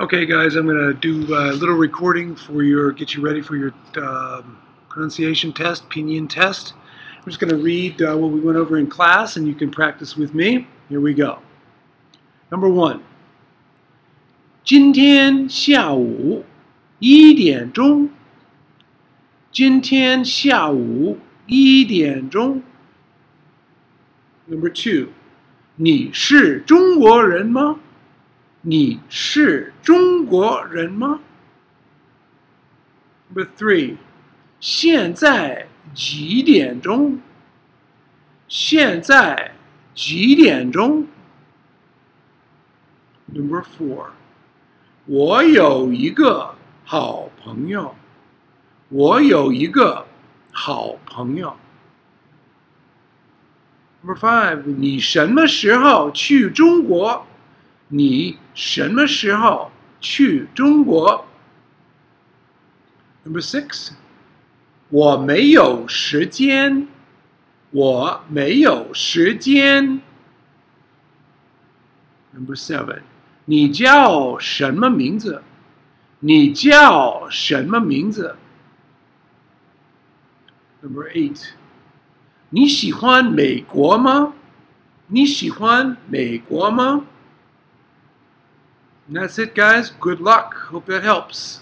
Okay, guys, I'm going to do a little recording for your, get you ready for your um, pronunciation test, pinyin test. I'm just going to read uh, what we went over in class, and you can practice with me. Here we go. Number one. 今天下午一点钟。今天下午一点钟。Number two. 你是中国人吗？ 你是中国人吗？Number three，现在几点钟？现在几点钟？Number four，我有一个好朋友。我有一个好朋友。Number five，你什么时候去中国？你什么时候去中国？Number six，我没有时间，我没有时间。Number seven，你叫什么名字？你叫什么名字？Number eight，你喜欢美国吗？你喜欢美国吗？And that's it, guys. Good luck. Hope that helps.